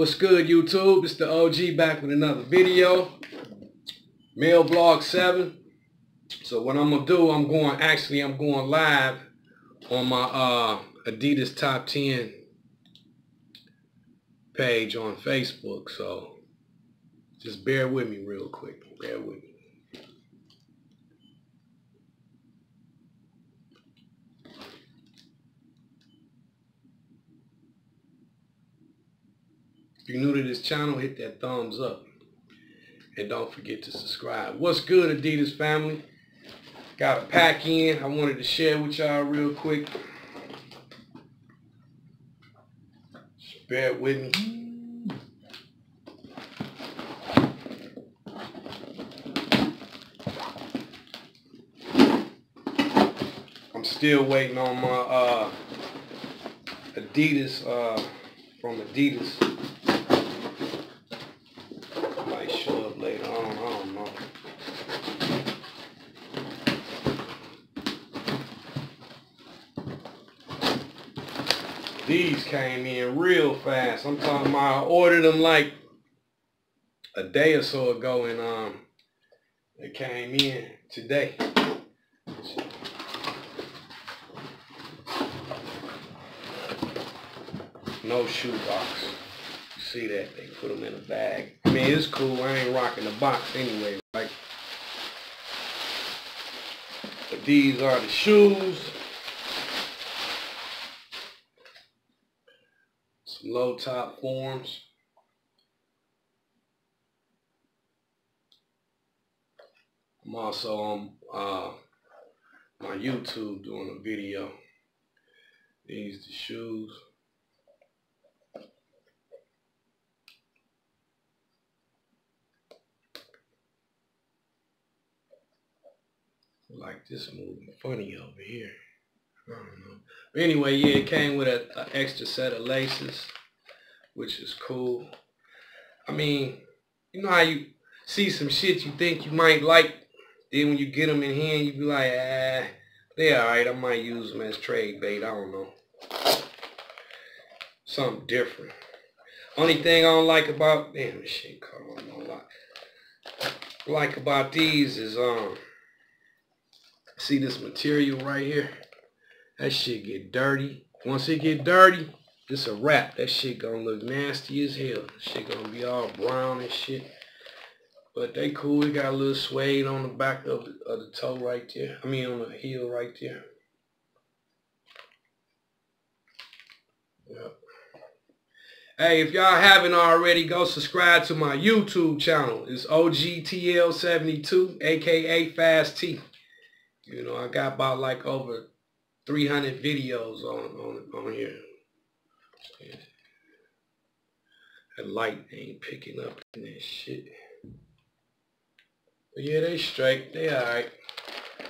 What's good, YouTube? It's the OG back with another video. Mail Vlog 7. So what I'm going to do, I'm going, actually, I'm going live on my uh, Adidas Top 10 page on Facebook. So just bear with me real quick. Bear with me. If you're new to this channel, hit that thumbs up. And don't forget to subscribe. What's good, Adidas family? Got a pack in I wanted to share with y'all real quick. Just bear with me. I'm still waiting on my uh, Adidas uh, from Adidas. Might show up later on. I don't know. These came in real fast. I'm talking about I ordered them like a day or so ago and um they came in today. No shoebox. You see that? They put them in a bag. I mean, it's cool. I ain't rocking the box anyway, right? But these are the shoes. Some low top Forums. I'm also on uh, my YouTube doing a video. These the shoes. like this moving funny over here. I don't know. But anyway, yeah, it came with an extra set of laces, which is cool. I mean, you know how you see some shit you think you might like, then when you get them in hand, you be like, ah, they alright, I might use them as trade bait, I don't know. Something different. Only thing I don't like about, damn, this shit caught on my lot. Like about these is, um, See this material right here? That shit get dirty. Once it get dirty, it's a wrap. That shit gonna look nasty as hell. Shit gonna be all brown and shit. But they cool. It got a little suede on the back of the, of the toe right there. I mean on the heel right there. Yep. Hey, if y'all haven't already, go subscribe to my YouTube channel. It's OGTL72, aka Fast T. You know, I got about like over 300 videos on on on here. That light ain't picking up that shit. But yeah, they straight. They alright.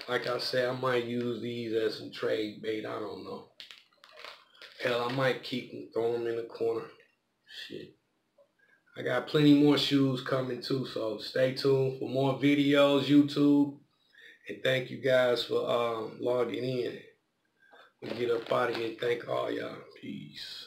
Like I said, I might use these as some trade bait. I don't know. Hell, I might keep them, throw them in the corner. Shit. I got plenty more shoes coming too, so stay tuned for more videos, YouTube. And thank you guys for um, logging in. We get up out of here. Thank all y'all. Peace.